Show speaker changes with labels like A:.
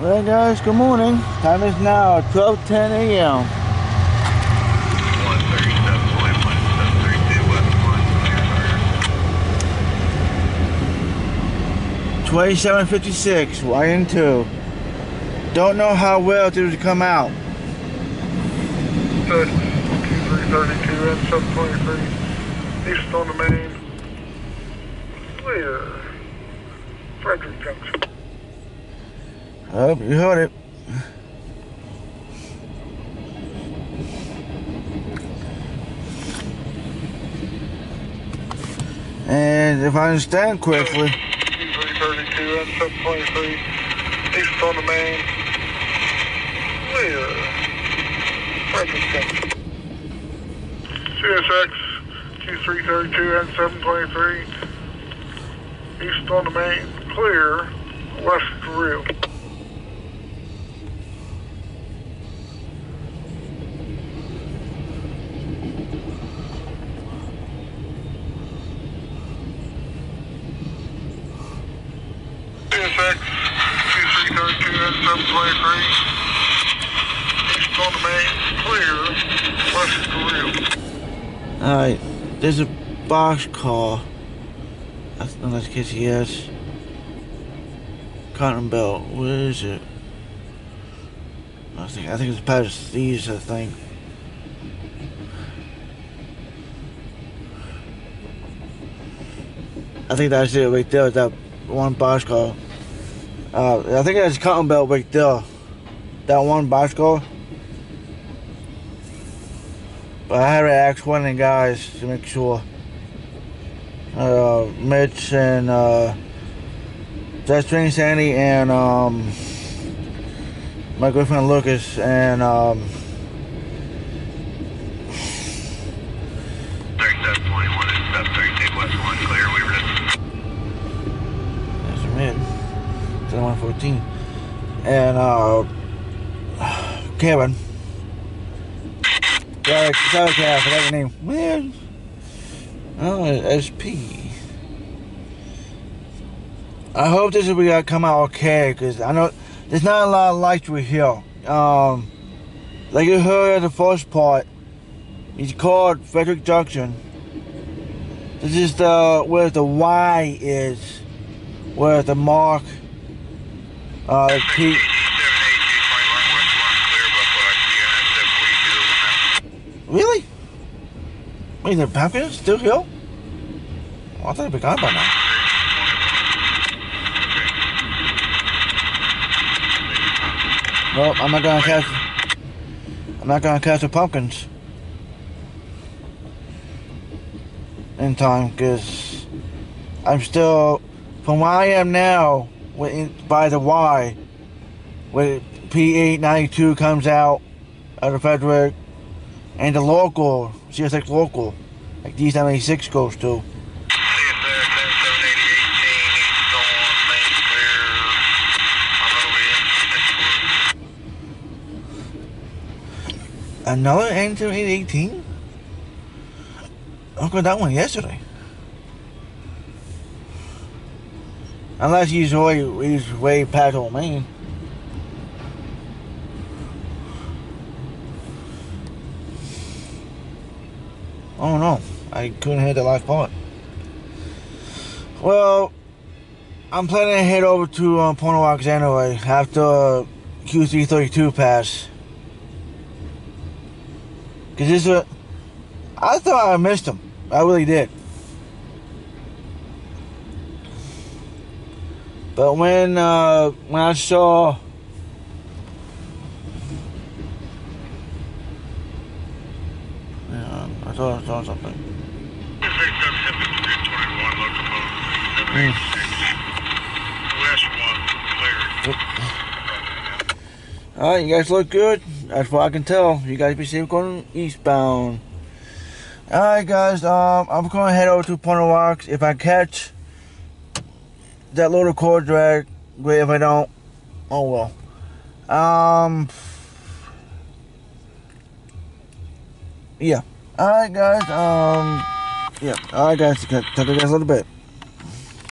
A: Well, guys, good morning. Time is now 12:10 a.m. 2756, Ryan 2. Don't know how well it would come out.
B: Good. 332 and 723. East on the main. Clear. Frederick Junction.
A: Oh, you heard it. And if I understand correctly,
B: 332 and 723. East on the main. CSX Q332 and 723. East on the main. Clear. West real. CSX Q332 and 723. East on the main. Clear. West real.
A: alright, there's a box car. That's not that's KCS. Cotton Belt, where is it? I think I think it's past these. I think. I think that's it right there. That one box car. Uh, I think that's Cotton Belt there. That one bicycle. But I had to ask one of the guys to make sure. Uh, Mitch and uh, String Sandy and um, my girlfriend Lucas and um,
B: And
A: uh, Kevin, sorry, sorry, Kevin, I forgot your name. Man, oh, SP. I hope this will uh, come out okay, cause I know there's not a lot of lights we hear. Um, like you heard the first part, it's called Frederick Junction. This is the where the Y is, where the mark uh, the P. Really? Wait, the pumpkin still here? Oh, I thought it'd be gone by now. Well, I'm not gonna catch. I'm not gonna catch the pumpkins in time because I'm still, from where I am now, when- by the Y, where P892 comes out out of Frederick, and the local, CSX local, like D786 goes to. Another Angel 818? I got that one yesterday. Unless he's way, he's way past old man. Oh no, I couldn't hit the last part. Well, I'm planning to head over to um, Point Rocks anyway after Q332 pass. Cause this is a, I thought I missed him. I really did. But when uh, when I saw yeah, I thought I saw something. All right, you guys look good. That's what I can tell. You guys be safe going eastbound. All right, guys. Um, I'm gonna head over to Point of Rocks. If I catch that little cord drag, great. If I don't, oh well. Um, yeah. All right, guys. Um, yeah. All right, guys. Talk to you guys a little bit.